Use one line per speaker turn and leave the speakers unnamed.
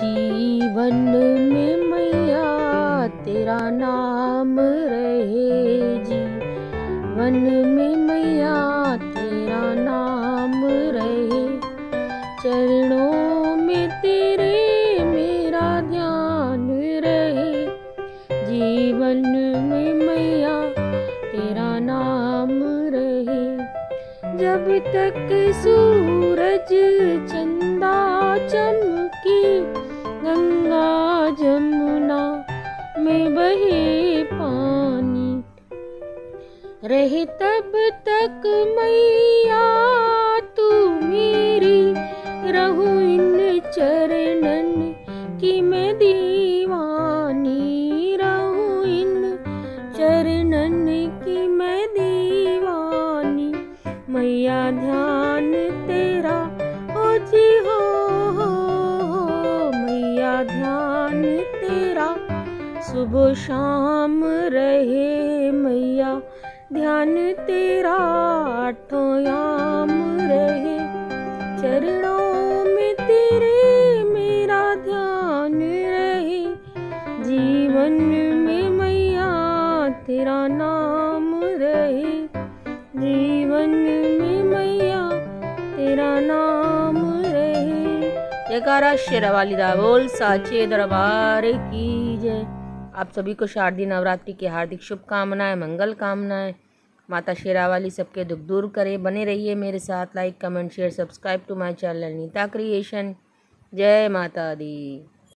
जीवन में मैया तेरा नाम रहे जीवन में मैया तेरा नाम रहे। चरणों में तेरे मेरा ध्यान रहे। जीवन में मैया तेरा नाम रहे। जब तक सूरज चंदा चमकी रहे तब तक मैया तू मेरी रहूँ इन चरणन की मैं दीवानी रहूँ इन चरणन की मैं दीवानी। मैया ध्यान तेरा हो जी हो, हो, हो मैया ध्यान तेरा। सुबह शाम रहे मैया ध्यान तेरा आठों याम रहे। चरणों में तेरे मेरा ध्यान रहे। जीवन में मैया तेरा नाम रहे। जीवन में मैया तेरा नाम रहे। जयकारा, शेरावाली दा बोल, साचे दरबार की आप सभी को शारदीय नवरात्रि की हार्दिक शुभकामनाएँ, मंगल कामनाएँ। माता शेरावाली सबके दुख दूर करे। बने रहिए मेरे साथ। Like comment share subscribe to my channel Nita creation जय माता दी।